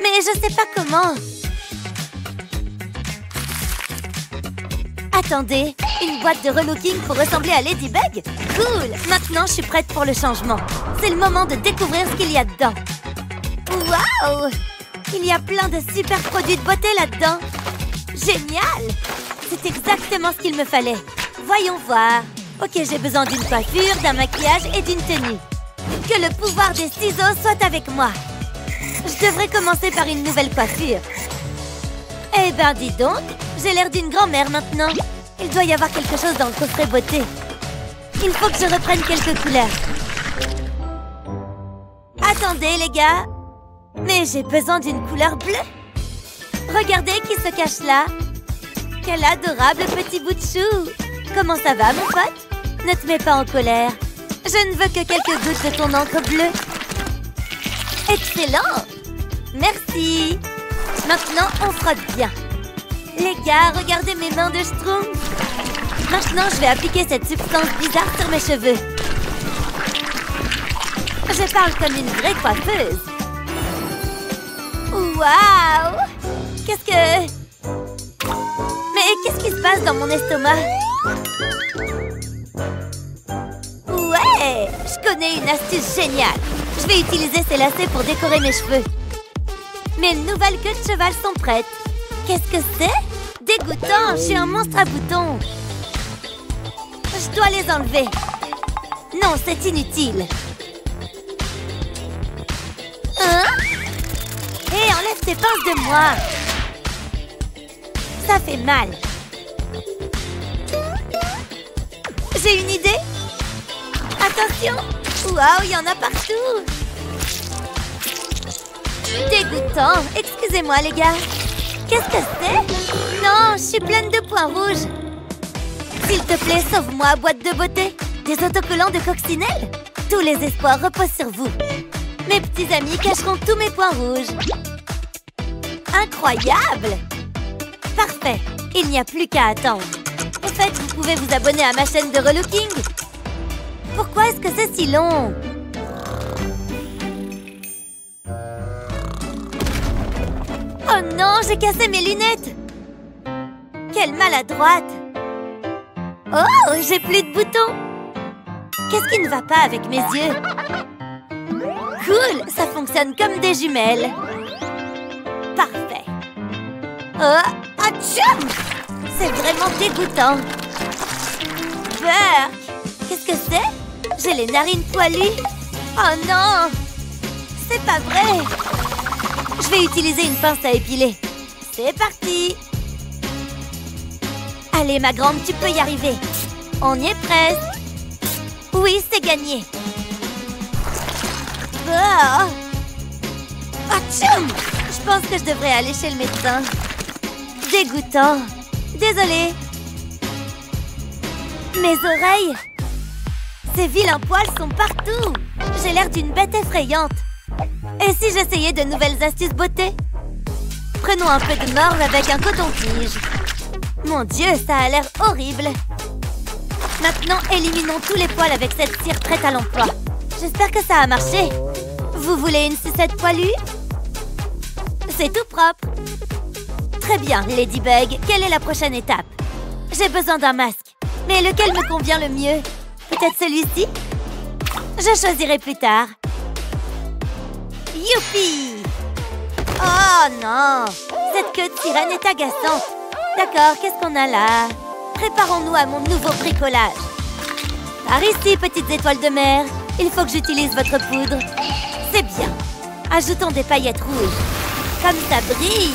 Mais je sais pas comment. Attendez, une boîte de relooking pour ressembler à Ladybug? Cool Maintenant, je suis prête pour le changement. C'est le moment de découvrir ce qu'il y a dedans. Waouh Il y a plein de super produits de beauté là-dedans. Génial C'est exactement ce qu'il me fallait. Voyons voir. Ok, j'ai besoin d'une coiffure, d'un maquillage et d'une tenue. Que le pouvoir des ciseaux soit avec moi. Je devrais commencer par une nouvelle coiffure. Eh ben, dis donc, j'ai l'air d'une grand-mère maintenant. Il doit y avoir quelque chose dans le coffret beauté. Il faut que je reprenne quelques couleurs. Attendez, les gars. Mais j'ai besoin d'une couleur bleue. Regardez qui se cache là. Quel adorable petit bout de chou. Comment ça va, mon pote? Ne te mets pas en colère. Je ne veux que quelques gouttes de ton encre bleue. Excellent Merci Maintenant, on frotte bien. Les gars, regardez mes mains de schtroumpf. Maintenant, je vais appliquer cette substance bizarre sur mes cheveux. Je parle comme une vraie coiffeuse. Waouh Qu'est-ce que... Mais qu'est-ce qui se passe dans mon estomac? Ouais Je connais une astuce géniale. Je vais utiliser ces lacets pour décorer mes cheveux. Mes nouvelles queues de cheval sont prêtes. Qu'est-ce que c'est Dégoûtant Je suis un monstre à boutons. Je dois les enlever. Non, c'est inutile. Hein Hé, enlève tes pinces de moi Ça fait mal. J'ai une idée Attention Waouh, il y en a partout Dégoûtant Excusez-moi, les gars. Qu'est-ce que c'est? Non, je suis pleine de points rouges. S'il te plaît, sauve-moi, boîte de beauté. Des autocollants de coccinelle? Tous les espoirs reposent sur vous. Mes petits amis cacheront tous mes points rouges. Incroyable Parfait, il n'y a plus qu'à attendre. En fait, vous pouvez vous abonner à ma chaîne de relooking. Pourquoi est-ce que c'est si long? Oh non, j'ai cassé mes lunettes Quelle maladroite Oh, j'ai plus de boutons Qu'est-ce qui ne va pas avec mes yeux? Cool, ça fonctionne comme des jumelles. Parfait. Oh, atchoum C'est vraiment dégoûtant. Burk Qu'est-ce que c'est? J'ai les narines poilues. Oh non C'est pas vrai Je vais utiliser une pince à épiler. C'est parti Allez, ma grande, tu peux y arriver. On y est presque. Oui, c'est gagné. Oh. Je pense que je devrais aller chez le médecin. Dégoûtant. Désolée. Mes oreilles Ces vilains poils sont partout J'ai l'air d'une bête effrayante. Et si j'essayais de nouvelles astuces beauté? Prenons un peu de morve avec un coton-tige. Mon Dieu, ça a l'air horrible. Maintenant, éliminons tous les poils avec cette cire prête à l'emploi. J'espère que ça a marché. Vous voulez une sucette poilue? C'est tout propre. Très bien, Ladybug. Quelle est la prochaine étape? J'ai besoin d'un masque. Mais lequel me convient le mieux? Peut-être celui-ci? Je choisirai plus tard. Youpi Oh non Cette queue de sirène est agaçante. D'accord, qu'est-ce qu'on a là? Préparons-nous à mon nouveau bricolage. Par ici, petites étoiles de mer. Il faut que j'utilise votre poudre. C'est bien. Ajoutons des paillettes rouges. Comme ça brille.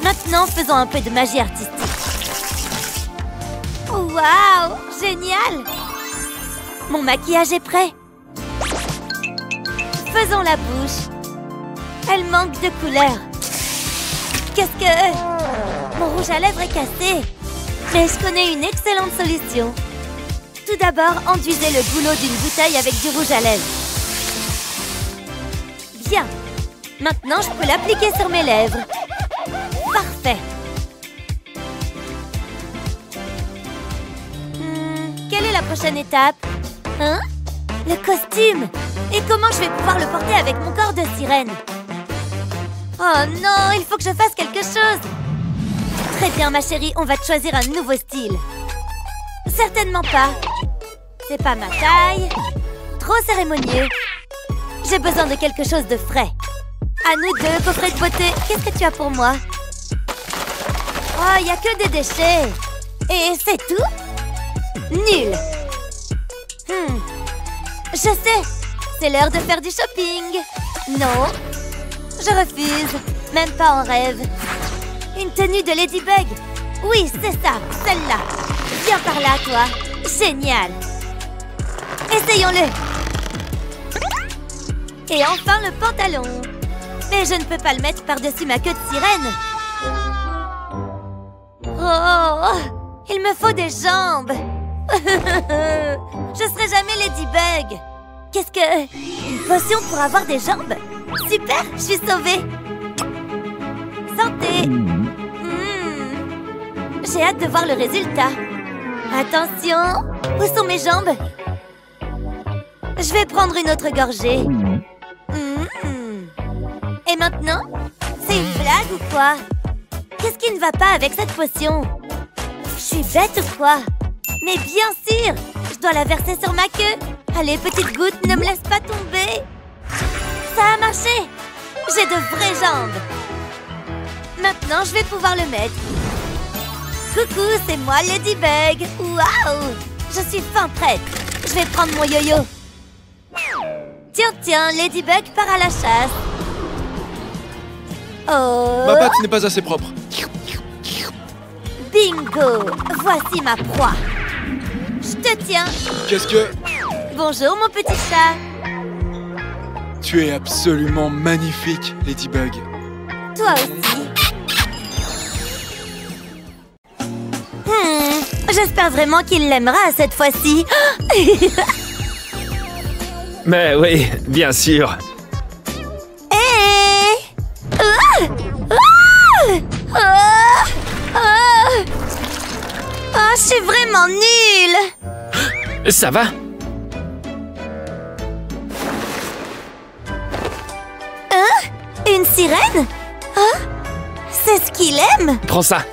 Maintenant, faisons un peu de magie artistique. Waouh Génial Mon maquillage est prêt. Faisons la bouche. Elle manque de couleur. Qu'est-ce que... Mon rouge à lèvres est cassé. Mais je connais une excellente solution. Tout d'abord, enduisez le goulot d'une bouteille avec du rouge à lèvres. Bien. Maintenant, je peux l'appliquer sur mes lèvres. Parfait. Hmm, quelle est la prochaine étape? Hein? Le costume Et comment je vais pouvoir le porter avec mon corps de sirène Oh non, il faut que je fasse quelque chose Très bien, ma chérie, on va te choisir un nouveau style. Certainement pas. C'est pas ma taille. Trop cérémonieux. J'ai besoin de quelque chose de frais. À nous deux, coffret de beauté, qu'est-ce que tu as pour moi Oh, il y a que des déchets. Et c'est tout? Nul. Hmm. Je sais. C'est l'heure de faire du shopping. Non. Je refuse. Même pas en rêve. Une tenue de Ladybug Oui, c'est ça, celle-là Viens par là, toi Génial Essayons-le Et enfin le pantalon Mais je ne peux pas le mettre par-dessus ma queue de sirène Oh Il me faut des jambes Qu'est-ce que... Une potion pour avoir des jambes? Super Je suis sauvée. Santé. Hmm. J'ai hâte de voir le résultat. Attention Où sont mes jambes? Je vais prendre une autre gorgée. Hmm. Et maintenant C'est une blague ou quoi? Qu'est-ce qui ne va pas avec cette potion? Je suis bête ou quoi? Mais bien sûr Je dois la verser sur ma queue Allez, petite goutte, ne me laisse pas tomber. Ça a marché. J'ai de vraies jambes. Maintenant, je vais pouvoir le mettre. Coucou, c'est moi Ladybug. Waouh. Je suis fin prête. Je vais prendre mon yo-yo. Tiens, tiens, Ladybug part à la chasse. Oh. Ma patte n'est pas assez propre. Bingo. Voici ma proie. Je te tiens. Qu'est-ce que... Bonjour, mon petit chat Tu es absolument magnifique, Ladybug. Toi aussi Hmm, J'espère vraiment qu'il l'aimera cette fois-ci. Mais oui, bien sûr. Hé ah ah ah Ah, je suis vraiment nulle Ça va? Une sirène? Hein? C'est ce qu'il aime? Prends ça.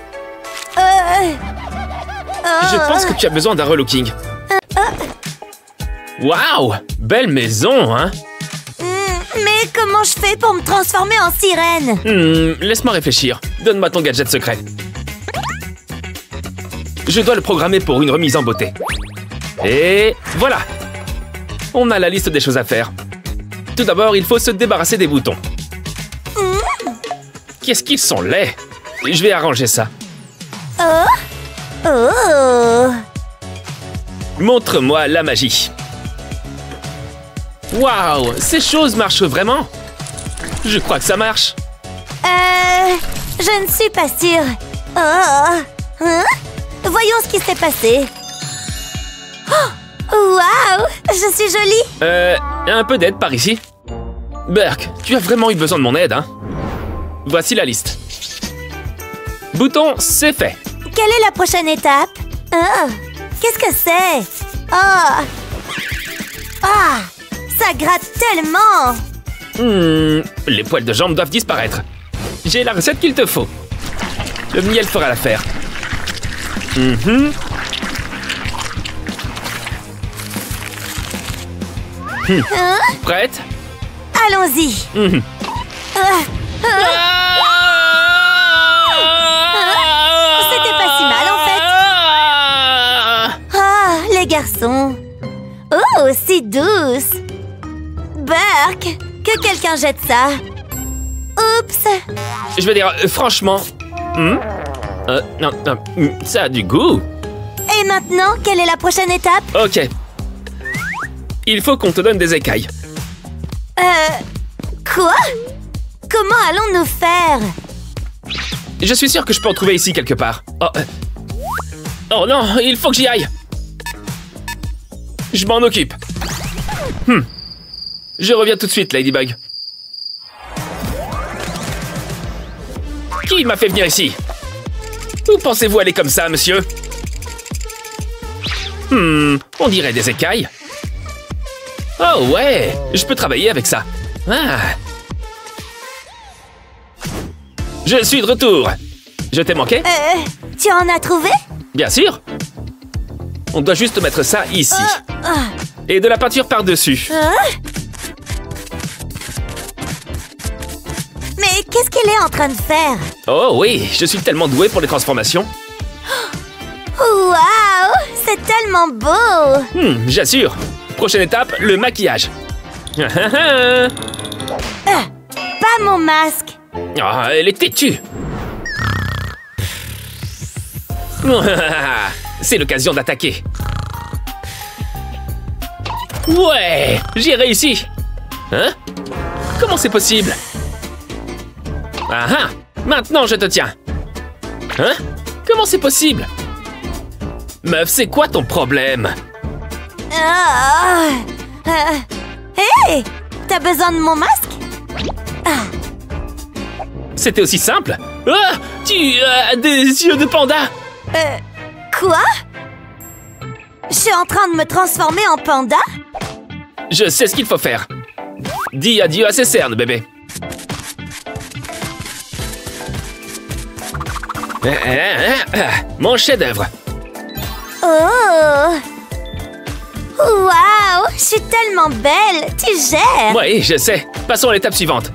Euh... Je oh. pense que tu as besoin d'un relooking. Waouh Belle maison, hein? Hmm, Mais comment je fais pour me transformer en sirène? Hmm, Laisse-moi réfléchir. Donne-moi ton gadget secret. Je dois le programmer pour une remise en beauté. Et voilà On a la liste des choses à faire. Tout d'abord, il faut se débarrasser des boutons. Qu'est-ce qu'ils sont laids Je vais arranger ça. Oh Oh Montre-moi la magie. Waouh Ces choses marchent vraiment? Je crois que ça marche. Euh... Je ne suis pas sûre. Oh Hein? Voyons ce qui s'est passé. Oh Waouh Je suis jolie Euh, un peu d'aide par ici. Burke, tu as vraiment eu besoin de mon aide, hein? Voici la liste. Bouton, c'est fait. Quelle est la prochaine étape? Oh Qu'est-ce que c'est? Oh Ah Ça gratte tellement Hmm, les poils de jambes doivent disparaître. J'ai la recette qu'il te faut. Le miel fera l'affaire. Mhm. Hmm. Hein? Prête? Allons-y Mhm. Ah, C'était pas si mal, en fait. Ah, les garçons Oh, si douce Burke Que quelqu'un jette ça Oups Je veux dire, euh, franchement... hmm, euh, non, non, hmm, ça a du goût. Et maintenant, quelle est la prochaine étape? Ok. Il faut qu'on te donne des écailles. Euh... Quoi? Comment allons-nous faire? Je suis sûr que je peux en trouver ici quelque part. Oh, euh. Oh non, il faut que j'y aille. Je m'en occupe. Hmm. Je reviens tout de suite, Ladybug. Qui m'a fait venir ici? Où pensez-vous aller comme ça, monsieur? Hmm, on dirait des écailles. Oh ouais, je peux travailler avec ça. Ah. Je suis de retour. Je t'ai manqué Euh, tu en as trouvé? Bien sûr. On doit juste mettre ça ici. Ah, Et de la peinture par-dessus. hein Mais qu'est-ce qu'elle est en train de faire? Oh oui, je suis tellement doué pour les transformations. Waouh C'est tellement beau Hmm, j'assure. Prochaine étape, le maquillage. Ah, Pas mon masque Ah, elle est têtue. C'est l'occasion d'attaquer. Ouais, j'ai réussi. Hein? Comment c'est possible? Ah ah Maintenant je te tiens. Hein? Comment c'est possible? Meuf, c'est quoi ton problème? Ah, euh, Hé T'as besoin de mon masque? C'était aussi simple Ah Tu as des yeux de panda Euh, quoi? Je suis en train de me transformer en panda? Je sais ce qu'il faut faire. Dis adieu à ces cernes, bébé. Ah, ah, ah, ah, Mon chef-d'œuvre. Oh Waouh Je suis tellement belle Tu gères Oui, je sais. Passons à l'étape suivante.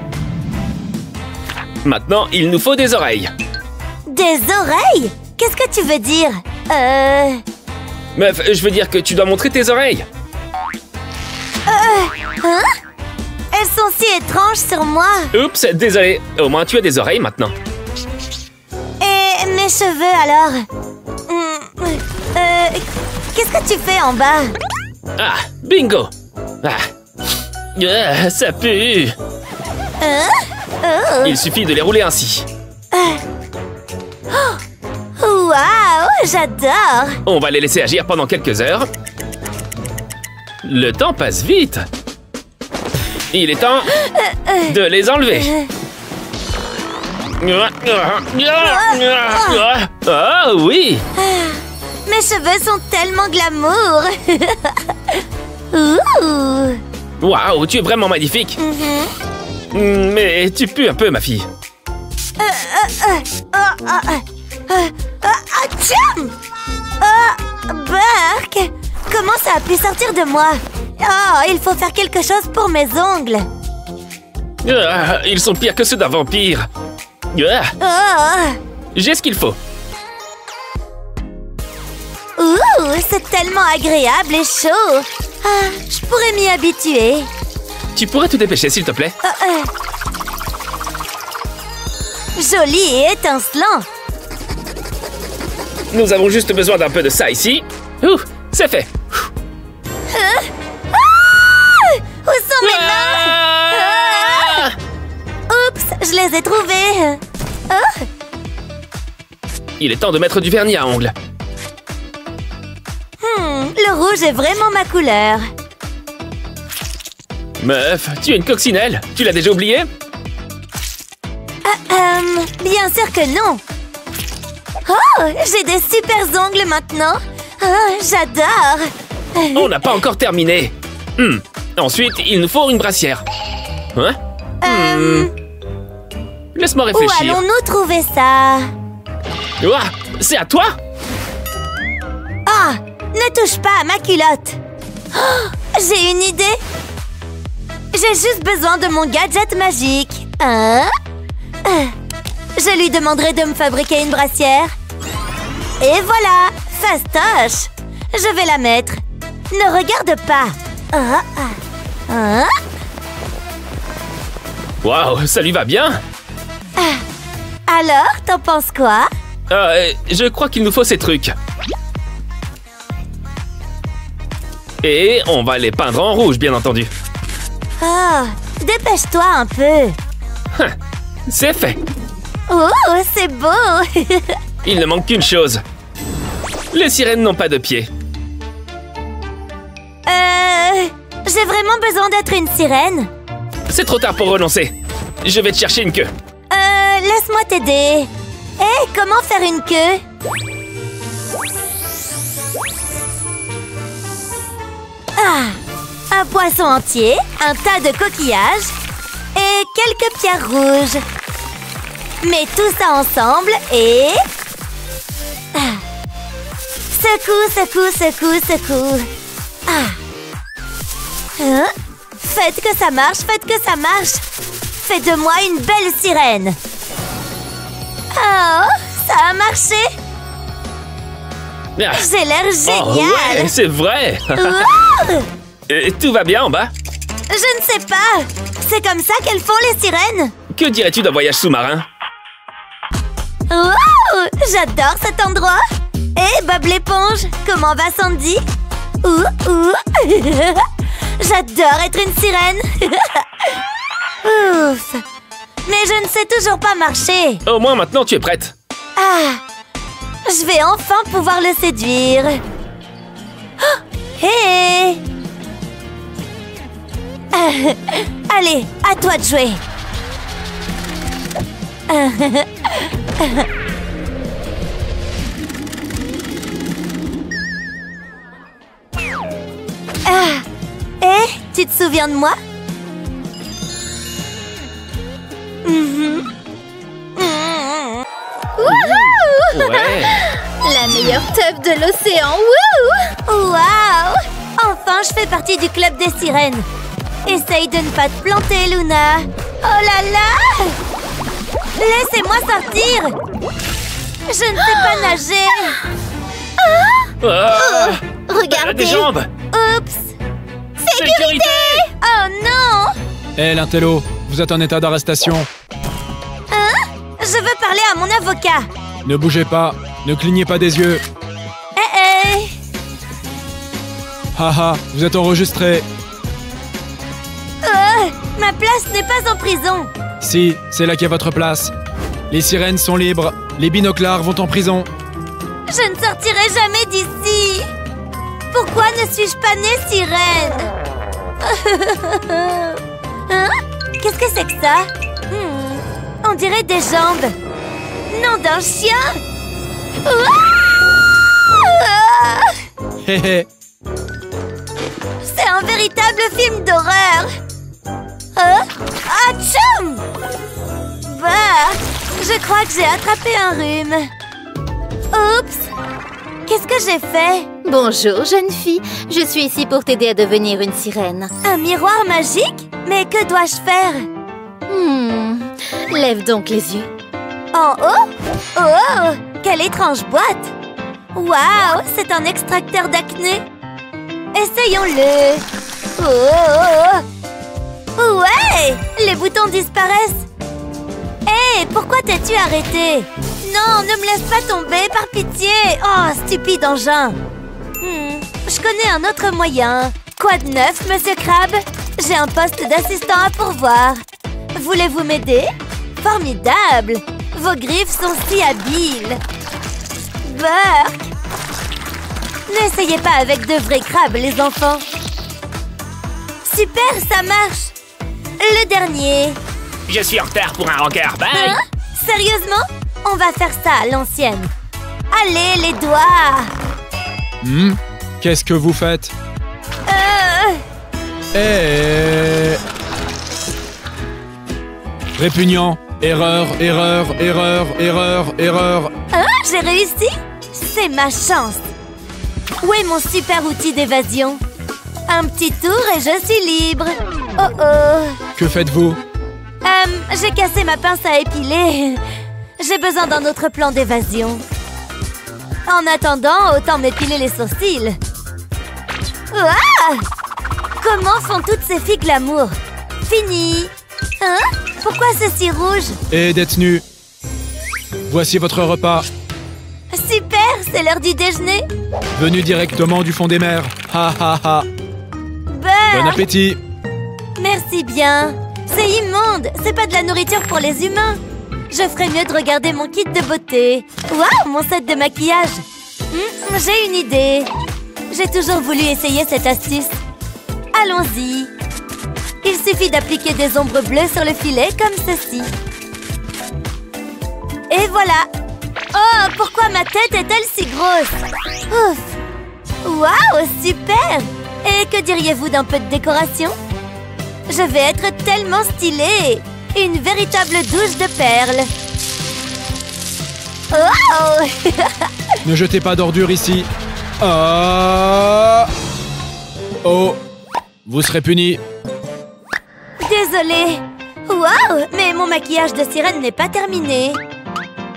Maintenant, il nous faut des oreilles. Des oreilles? Qu'est-ce que tu veux dire? Euh... Meuf, je veux dire que tu dois montrer tes oreilles. Hein? Elles sont si étranges sur moi Oups, désolé. Au moins, tu as des oreilles maintenant. Et mes cheveux alors? Hmm, Euh... Qu'est-ce que tu fais en bas? Ah, bingo. Ah. Ah, ça pue. Hein? Il suffit de les rouler ainsi. Waouh J'adore On va les laisser agir pendant quelques heures. Le temps passe vite. Il est temps de les enlever. Ah oui Mes cheveux sont tellement glamour Ouh Waouh, tu es vraiment magnifique. Mhm. Mais tu pues un peu, ma fille. Oh, Burke Comment ça a pu sortir de moi Oh, il faut faire quelque chose pour mes ongles Ah, ils sont pires que ceux d'un vampire. Ah, Oh J'ai ce qu'il faut. Ouh, c'est tellement agréable et chaud Ah, je pourrais m'y habituer Tu pourrais te dépêcher, s'il te plaît Euh, euh. Joli et étincelant Nous avons juste besoin d'un peu de ça ici. Ouh, c'est fait. Où sont mes mains? Ah Oups, je les ai trouvées Oh, Il est temps de mettre du vernis à ongles. hmm, Le rouge est vraiment ma couleur Meuf, tu es une coccinelle. Tu l'as déjà oublié? Euh, bien sûr que non. Oh, j'ai des super ongles maintenant. Oh, j'adore. On n'a pas encore terminé. Hmm. Ensuite, il nous faut une brassière. Hein? Euh, Laisse-moi Où réfléchir. allons-nous trouver ça? Ouah, c'est à toi? Ah Ne touche pas à ma culotte. Oh, J'ai une idée J'ai juste besoin de mon gadget magique Hein? Euh, Je lui demanderai de me fabriquer une brassière. Et voilà Fastoche Je vais la mettre. Ne regarde pas Ah, ah. Hein? Waouh, ça lui va bien Alors, t'en penses quoi? Euh, Je crois qu'il nous faut ces trucs. Et on va les peindre en rouge, bien entendu. Oh, dépêche-toi un peu C'est fait. Oh, c'est beau Il ne manque qu'une chose. Les sirènes n'ont pas de pieds. Euh... J'ai vraiment besoin d'être une sirène C'est trop tard pour renoncer. Je vais te chercher une queue. Euh... Laisse-moi t'aider. Hé, comment faire une queue? Ah Un poisson entier, un tas de coquillages et quelques pierres rouges. Mets tout ça ensemble et... Ah. Secoue, secoue, secoue, secoue. Ah. Hein? Faites que ça marche, faites que ça marche. Faites de moi une belle sirène. Oh, ça a marché. Ah. J'ai l'air Oh, génial. ouais, c'est vrai. Wow Euh, Tout va bien en bas? Je ne sais pas. C'est comme ça qu'elles font les sirènes. Que dirais-tu d'un voyage sous-marin? Wow J'adore cet endroit. Hé, Bob l'éponge, comment va Sandy? Ouh, ouh. J'adore être une sirène. Ouf. Mais je ne sais toujours pas marcher. Au moins maintenant tu es prête. Ah Je vais enfin pouvoir le séduire. Oh, Hé Euh, Allez, à toi de jouer. Ah Hé, tu te souviens de moi? Mhm. Mhm. Wouhou Ouais. La meilleure teuf de l'océan, Waouh Enfin, je fais partie du club des sirènes. Essaye de ne pas te planter, Luna. Oh là là. Laissez-moi sortir. Je ne sais pas nager. Oh, elle a Regardez. des jambes. Oups. Sécurité. Oh non. Hé, l'intello, vous êtes en état d'arrestation. Je veux parler à mon avocat. Ne bougez pas, ne clignez pas des yeux. Eh eh. Haha, vous êtes enregistré. Ma place n'est pas en prison. Si, c'est là qu'est votre place. Les sirènes sont libres, les binoclars vont en prison. Je ne sortirai jamais d'ici. Pourquoi ne suis-je pas née sirène? Hein? Qu'est-ce que c'est que ça? Hmm, On dirait des jambes. Nom d'un chien C'est un véritable film d'horreur Hein Atchoum Bah Je crois que j'ai attrapé un rhume. Oups Qu'est-ce que j'ai fait? Bonjour, jeune fille. Je suis ici pour t'aider à devenir une sirène. Un miroir magique? Mais que dois-je faire? Hmm. Lève donc les yeux. En haut? Oh Quelle étrange boîte Waouh C'est un extracteur d'acné Essayons-le Oh Ouais Les boutons disparaissent. Hé Pourquoi t'es-tu arrêté? Non, ne me laisse pas tomber, par pitié. Oh, stupide engin. Hmm, Je connais un autre moyen. Quoi de neuf, Monsieur Crabbe J'ai un poste d'assistant à pourvoir. Voulez-vous m'aider? Formidable. Vos griffes sont si habiles. Burk N'essayez pas avec de vrais crabes, les enfants. Super, ça marche Le dernier. Je suis en retard pour un rencard. Bye. Hein? Sérieusement? On va faire ça à l'ancienne. Allez, les doigts. Hmm? Qu'est-ce que vous faites? Euh... Eh. Répugnant. Erreur, erreur, erreur, erreur, erreur. Hein? J'ai réussi? C'est ma chance. Où est mon super outil d'évasion? Un petit tour et je suis libre Oh oh Que faites-vous Euh, j'ai cassé ma pince à épiler. J'ai besoin d'un autre plan d'évasion. En attendant, autant m'épiler les sourcils. Ouah Comment font toutes ces filles glamour? Fini Hein? Pourquoi c'est si rouge? Et détenu. Voici votre repas, Super C'est l'heure du déjeuner venu directement du fond des mers. Ha ha ha. Bon appétit. Merci bien. C'est immonde. C'est pas de la nourriture pour les humains. Je ferais mieux de regarder mon kit de beauté. Waouh, mon set de maquillage. Hmm, J'ai une idée. J'ai toujours voulu essayer cette astuce. Allons-y. Il suffit d'appliquer des ombres bleues sur le filet comme ceci. Et voilà. Oh, pourquoi ma tête est-elle si grosse? Ouf. Waouh, super Et que diriez-vous d'un peu de décoration? Je vais être tellement stylée Une véritable douche de perles! Wow Ne jetez pas d'ordures ici. Ah. Oh. Vous serez puni. Désolée. Waouh! Mais mon maquillage de sirène n'est pas terminé.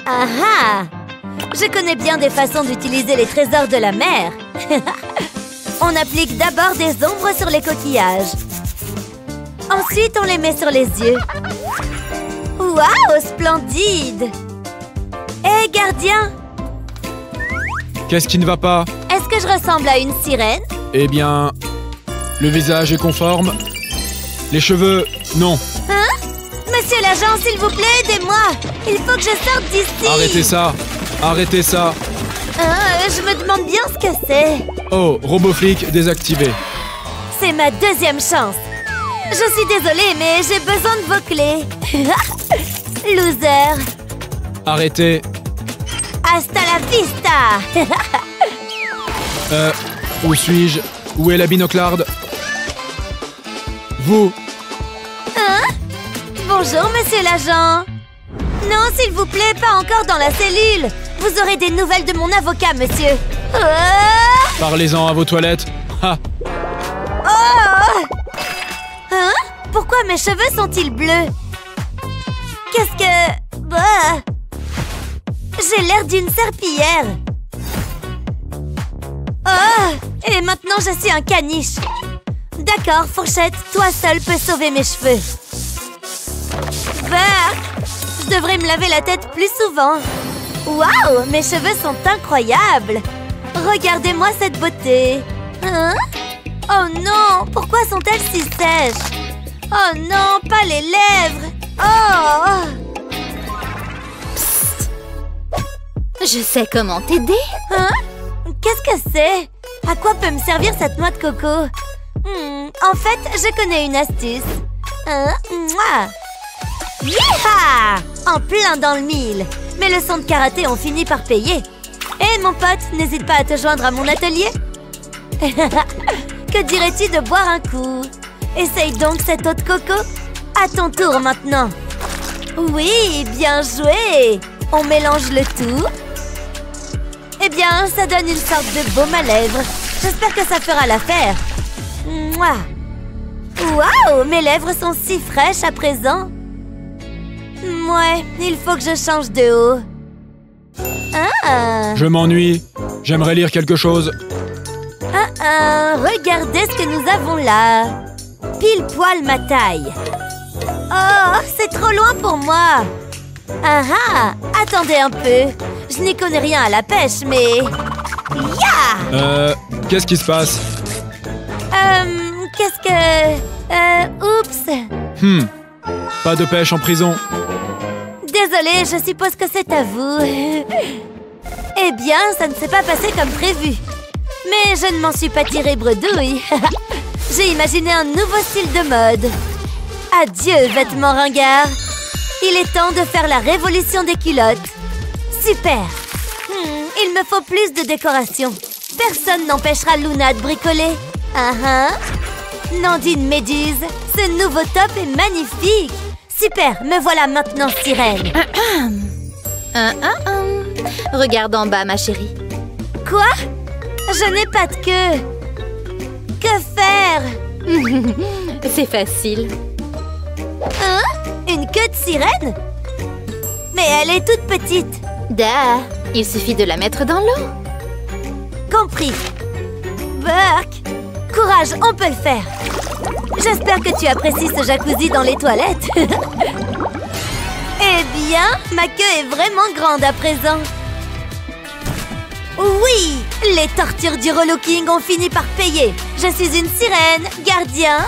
Ah ah! Je connais bien des façons d'utiliser les trésors de la mer On applique d'abord des ombres sur les coquillages. Ensuite, on les met sur les yeux. Waouh Splendide! Hé, gardien! Qu'est-ce qui ne va pas? Est-ce que je ressemble à une sirène? Eh bien... Le visage est conforme. Les cheveux, non. Monsieur l'agent, s'il vous plaît, aidez-moi. Il faut que je sorte d'ici. Arrêtez ça. Arrêtez ça Ah, Je me demande bien ce que c'est Oh, roboflic désactivé. C'est ma deuxième chance. Je suis désolée, mais j'ai besoin de vos clés. Loser. Arrêtez. Hasta la vista. Euh, où suis-je? Où est la binoclarde? Vous Bonjour, monsieur l'agent. Non, s'il vous plaît, pas encore dans la cellule. Vous aurez des nouvelles de mon avocat, monsieur. Ah Parlez-en à vos toilettes. Oh Hein Pourquoi mes cheveux sont-ils bleus Qu'est-ce que... Bah J'ai l'air d'une serpillière Oh Et maintenant je suis un caniche D'accord, Fourchette, toi seul peux sauver mes cheveux. Bah Je devrais me laver la tête plus souvent. Waouh Mes cheveux sont incroyables. Regardez-moi cette beauté. Hein? Oh non Pourquoi sont-elles si sèches? Oh non, pas les lèvres. Oh. Je sais comment t'aider. Hein? Qu'est-ce que c'est? À quoi peut me servir cette noix de coco? Hmm, En fait, je connais une astuce. Hein? Mouah Yeeha En plein dans le mille. Mes leçons de karaté ont fini par payer. Eh mon pote, n'hésite pas à te joindre à mon atelier. Que dirais-tu de boire un coup? Essaye donc cette eau de coco. À ton tour maintenant. Oui, bien joué. On mélange le tout. Eh bien, ça donne une sorte de baume à lèvres. J'espère que ça fera l'affaire. Mouah. Waouh Mes lèvres sont si fraîches à présent Ouais, il faut que je change de haut Ah Je m'ennuie. J'aimerais lire quelque chose. Ah ah, regardez ce que nous avons là Pile poil ma taille Oh, c'est trop loin pour moi Ah ah, attendez un peu Je n'y connais rien à la pêche, mais... Ya Euh, qu'est-ce qui se passe? Euh, qu'est-ce que... Euh, oups Hmm. Pas de pêche en prison. Désolée, je suppose que c'est à vous. eh bien, ça ne s'est pas passé comme prévu. Mais je ne m'en suis pas tirée bredouille. J'ai imaginé un nouveau style de mode. Adieu, vêtements ringards. Il est temps de faire la révolution des culottes. Super. Hmm, il me faut plus de décoration. Personne n'empêchera Luna de bricoler. Ah. Nandine Méduse, ce nouveau top est magnifique. Super, me voilà maintenant sirène. Un, un, un. Regarde en bas, ma chérie. Quoi? Je n'ai pas de queue. Que faire? C'est facile. Hein? Une queue de sirène? Mais elle est toute petite. Da, il suffit de la mettre dans l'eau. Compris. Burke, courage, on peut le faire. J'espère que tu apprécies ce jacuzzi dans les toilettes. eh bien, ma queue est vraiment grande à présent. Oui, les tortures du relooking ont fini par payer. Je suis une sirène, gardien.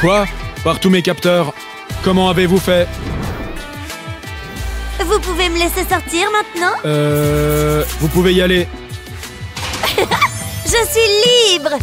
Quoi? Par tous mes capteurs. Comment avez-vous fait? Vous pouvez me laisser sortir maintenant? Euh... Vous pouvez y aller. Je suis libre